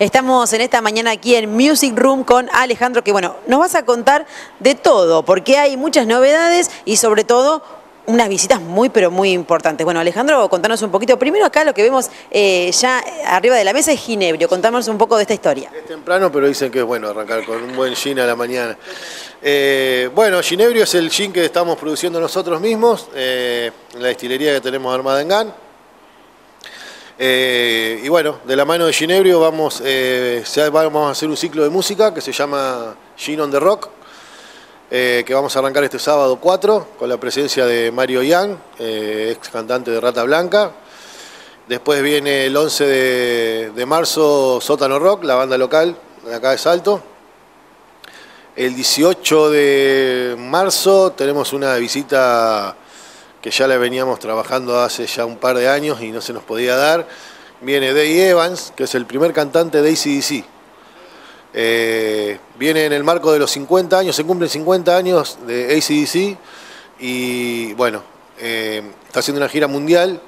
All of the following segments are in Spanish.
Estamos en esta mañana aquí en Music Room con Alejandro, que bueno, nos vas a contar de todo, porque hay muchas novedades y sobre todo unas visitas muy, pero muy importantes. Bueno, Alejandro, contanos un poquito. Primero acá lo que vemos eh, ya arriba de la mesa es Ginebrio. Contanos un poco de esta historia. Es temprano, pero dicen que es bueno arrancar con un buen gin a la mañana. Eh, bueno, Ginebrio es el gin que estamos produciendo nosotros mismos, eh, en la destilería que tenemos armada en GAN. Y bueno, de la mano de Ginebrio vamos, vamos a hacer un ciclo de música que se llama Gin on the Rock, que vamos a arrancar este sábado 4 con la presencia de Mario Yang, ex cantante de Rata Blanca. Después viene el 11 de, de marzo Sótano Rock, la banda local de acá de Salto. El 18 de marzo tenemos una visita que ya la veníamos trabajando hace ya un par de años y no se nos podía dar. Viene Dave Evans, que es el primer cantante de ACDC. Eh, viene en el marco de los 50 años, se cumplen 50 años de ACDC y bueno, eh, está haciendo una gira mundial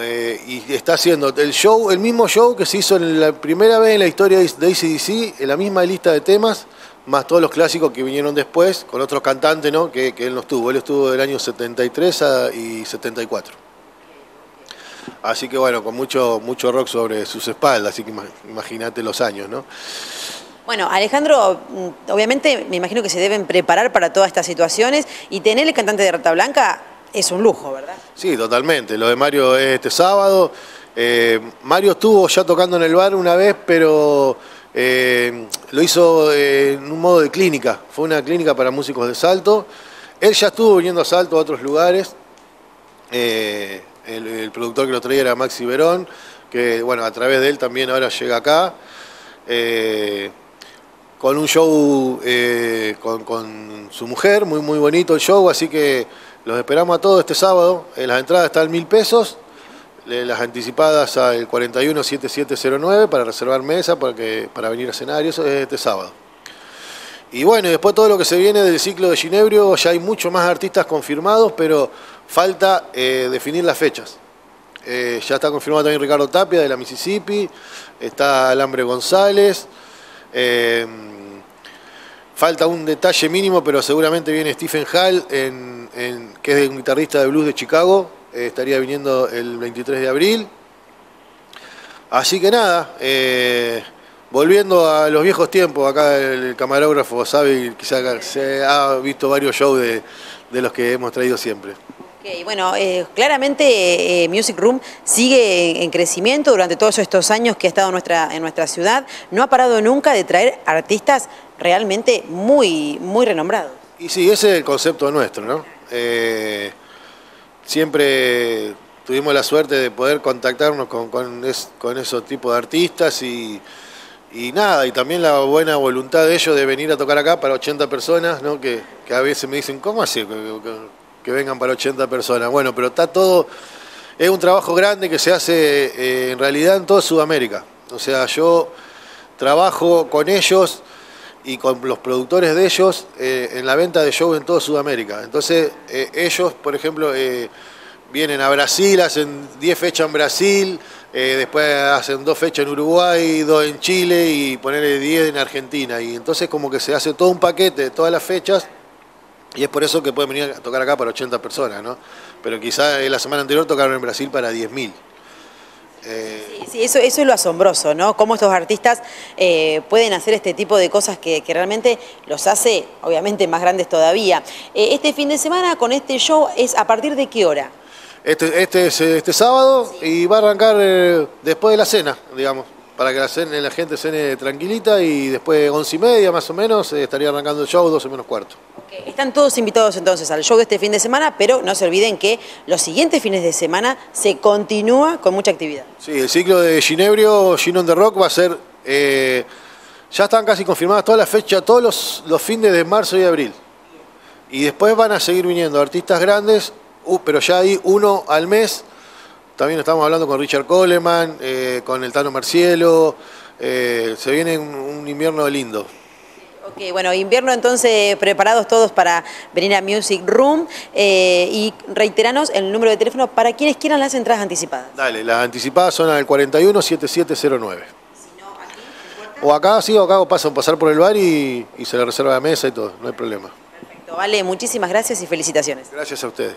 eh, y está haciendo el show, el mismo show que se hizo en la primera vez en la historia de ACDC, en la misma lista de temas, más todos los clásicos que vinieron después, con otros cantantes ¿no? que, él no estuvo. Él estuvo del año 73 y 74. Así que bueno, con mucho, mucho rock sobre sus espaldas, así que imagínate los años, ¿no? Bueno, Alejandro, mm, obviamente me imagino que se deben preparar para todas estas situaciones y tener el cantante de Rata Blanca es un lujo, ¿verdad? Sí, totalmente. Lo de Mario es este sábado. Eh, Mario estuvo ya tocando en el bar una vez, pero eh, lo hizo eh, en un modo de clínica, fue una clínica para músicos de salto. Él ya estuvo viniendo a salto a otros lugares. Eh, el, productor que lo traía era Maxi Verón, que bueno, a través de él también ahora llega acá. Con un show con, con, su mujer, muy muy bonito el show, así que los esperamos a todos este sábado. las entradas están mil pesos las anticipadas al 417709 para reservar mesa para, que, para venir a escenario, eso es este sábado. Y bueno, después todo lo que se viene del ciclo de Ginebrio, ya hay muchos más artistas confirmados, pero falta eh, definir las fechas. Eh, ya está confirmado también Ricardo Tapia de la Mississippi, está Alambre González, eh, falta un detalle mínimo, pero seguramente viene Stephen Hall, que es un guitarrista de blues de Chicago, eh, estaría viniendo el 23 de abril. Así que nada, eh, volviendo a los viejos tiempos, acá el camarógrafo sabe que se ha visto varios shows de, los que hemos traído siempre. Bueno, eh, claramente Music Room sigue en, crecimiento durante todos estos años que ha estado nuestra, en nuestra ciudad. No ha parado nunca de traer artistas realmente muy, muy renombrados. Y sí, ese es el concepto nuestro, ¿no? siempre tuvimos la suerte de poder contactarnos con, con, esos tipos de artistas y, nada, y también la buena voluntad de ellos de venir a tocar acá para 80 personas, ¿no? que, a veces me dicen, ¿cómo así que, vengan para 80 personas? Bueno, pero está todo, es un trabajo grande que se hace eh, en realidad en toda Sudamérica. O sea, yo trabajo con ellos y con los productores de ellos eh, en la venta de shows en toda Sudamérica. Entonces, eh, ellos, por ejemplo, vienen a Brasil, hacen 10 fechas en Brasil, después hacen dos fechas en Uruguay, dos en Chile y ponerle 10 en Argentina. Y entonces como que se hace todo un paquete de todas las fechas y es por eso que pueden venir a tocar acá para 80 personas, ¿no? Pero quizás la semana anterior tocaron en Brasil para 10.000. Sí, sí, eso, eso es lo asombroso, ¿no? Cómo estos artistas eh, pueden hacer este tipo de cosas que, realmente los hace, obviamente, más grandes todavía. Eh, este fin de semana con este show es a partir de qué hora? Este, este es este sábado y va a arrancar eh, después de la cena, digamos, para que la, la gente cene tranquilita y después once y media más o menos estaría arrancando el show, 12 menos cuarto. Están todos invitados entonces al show de este fin de semana, pero no se olviden que los siguientes fines de semana se continúa con mucha actividad. Sí, el ciclo de Ginebrio, Gin on the Rock, va a ser... Eh, ya están casi confirmadas todas las fechas, todos los, los fines de marzo y abril. Y después van a seguir viniendo artistas grandes, uh, pero ya hay uno al mes. También estamos hablando con Richard Coleman, eh, con el Tano Marcielo. Eh, se viene un invierno lindo. Ok, bueno, invierno entonces preparados todos para venir a Music Room eh, y reiteranos el número de teléfono para quienes quieran las entradas anticipadas. Dale, las anticipadas son al 41 7709. O acá, sí, o acá o pasan pasar por el bar y, y se le reserva la mesa y todo, no hay problema. Perfecto. Vale, muchísimas gracias y felicitaciones. Gracias a ustedes.